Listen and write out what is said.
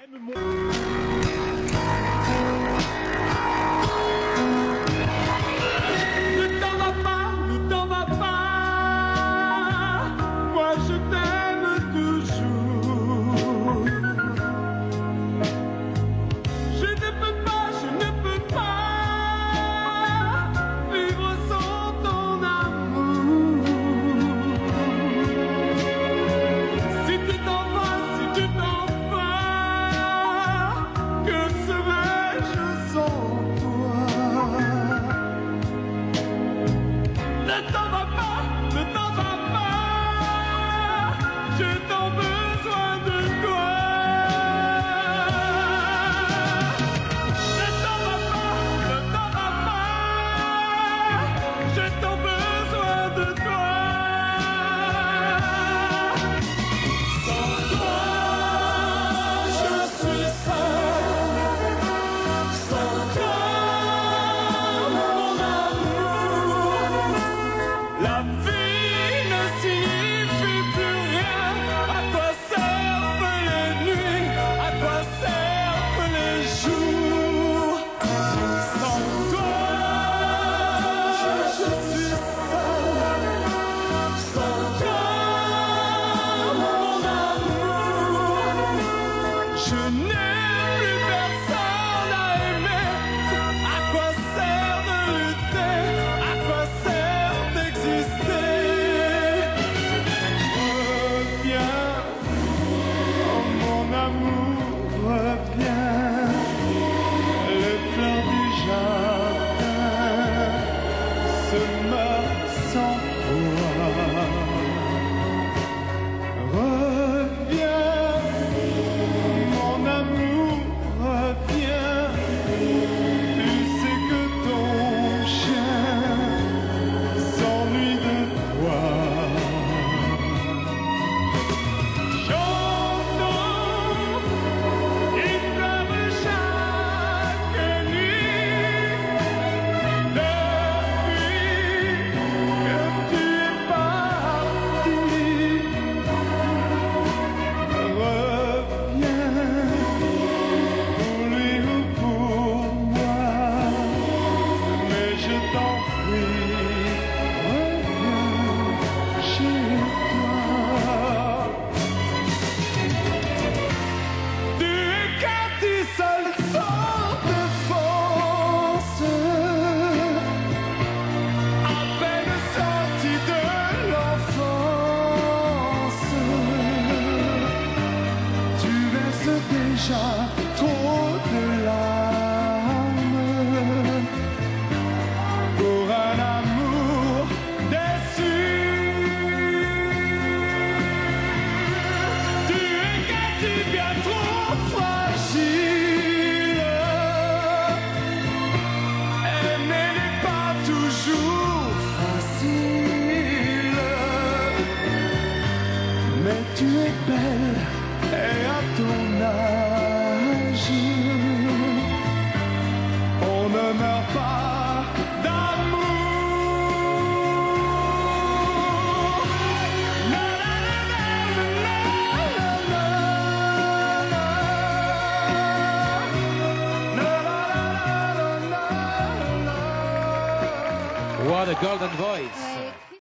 É Yeah. Tu es belle, et à ton âge, on ne meurt pas What a golden voice.